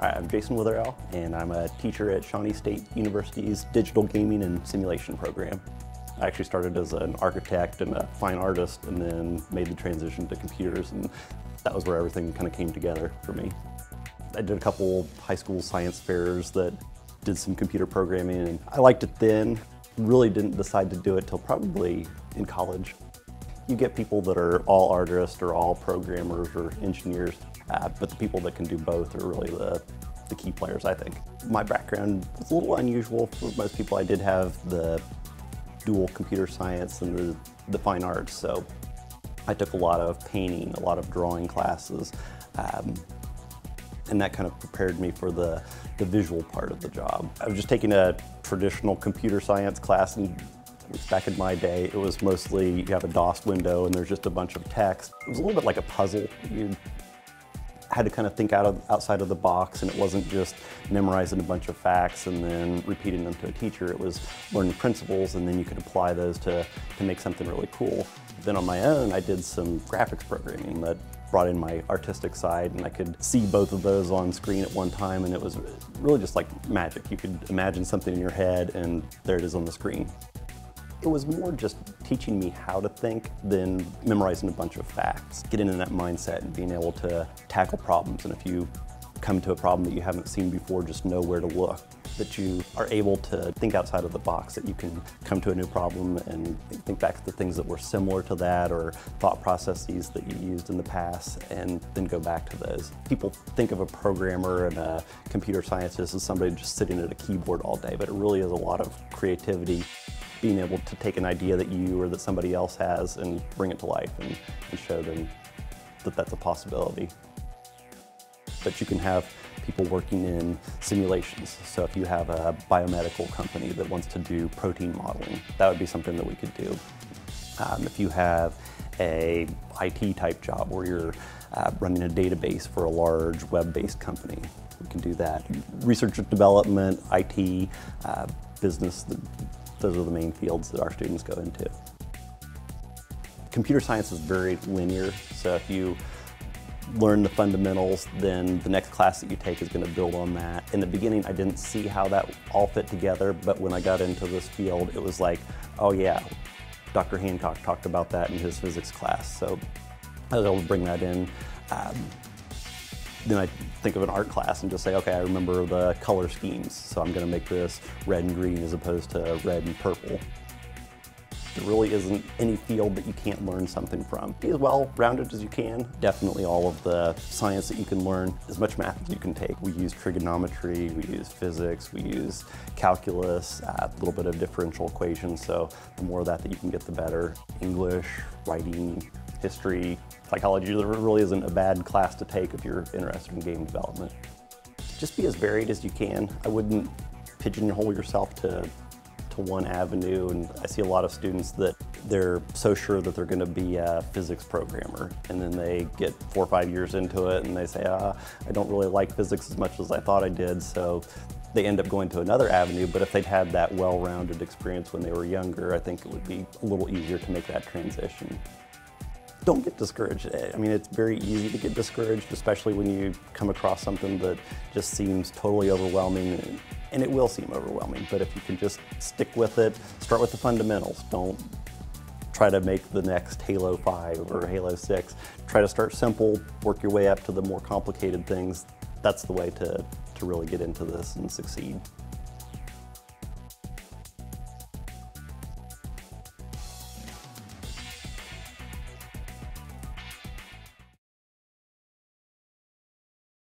I'm Jason Witherell, and I'm a teacher at Shawnee State University's Digital Gaming and Simulation program. I actually started as an architect and a fine artist and then made the transition to computers and that was where everything kind of came together for me. I did a couple high school science fairs that did some computer programming and I liked it then. Really didn't decide to do it till probably in college. You get people that are all artists or all programmers or engineers, uh, but the people that can do both are really the, the key players, I think. My background was a little unusual for most people. I did have the dual computer science and the, the fine arts, so I took a lot of painting, a lot of drawing classes, um, and that kind of prepared me for the, the visual part of the job. I was just taking a traditional computer science class and Back in my day, it was mostly you have a DOS window and there's just a bunch of text. It was a little bit like a puzzle. You had to kind of think out of, outside of the box and it wasn't just memorizing a bunch of facts and then repeating them to a teacher. It was learning principles and then you could apply those to, to make something really cool. Then on my own, I did some graphics programming that brought in my artistic side and I could see both of those on screen at one time and it was really just like magic. You could imagine something in your head and there it is on the screen. It was more just teaching me how to think than memorizing a bunch of facts. Getting in that mindset and being able to tackle problems. And if you come to a problem that you haven't seen before, just know where to look. That you are able to think outside of the box, that you can come to a new problem and think back to the things that were similar to that or thought processes that you used in the past and then go back to those. People think of a programmer and a computer scientist as somebody just sitting at a keyboard all day, but it really is a lot of creativity being able to take an idea that you or that somebody else has and bring it to life and, and show them that that's a possibility. That you can have people working in simulations. So if you have a biomedical company that wants to do protein modeling, that would be something that we could do. Um, if you have a IT type job where you're uh, running a database for a large web-based company, we can do that. Research and development, IT, uh, business, those are the main fields that our students go into. Computer science is very linear, so if you learn the fundamentals, then the next class that you take is going to build on that. In the beginning, I didn't see how that all fit together, but when I got into this field, it was like, oh yeah, Dr. Hancock talked about that in his physics class, so I was able to bring that in. Um, then I think of an art class and just say, okay, I remember the color schemes, so I'm going to make this red and green as opposed to red and purple. There really isn't any field that you can't learn something from. Be as well-rounded as you can. Definitely all of the science that you can learn, as much math as you can take. We use trigonometry, we use physics, we use calculus, uh, a little bit of differential equations, so the more of that that you can get, the better. English, writing, history, psychology, really isn't a bad class to take if you're interested in game development. Just be as varied as you can. I wouldn't pigeonhole yourself to to one avenue and I see a lot of students that they're so sure that they're going to be a physics programmer and then they get four or five years into it and they say ah, I don't really like physics as much as I thought I did so they end up going to another avenue but if they'd had that well-rounded experience when they were younger I think it would be a little easier to make that transition don't get discouraged. Eh, I mean, it's very easy to get discouraged, especially when you come across something that just seems totally overwhelming, and it will seem overwhelming, but if you can just stick with it, start with the fundamentals. Don't try to make the next Halo 5 or Halo 6. Try to start simple, work your way up to the more complicated things. That's the way to, to really get into this and succeed.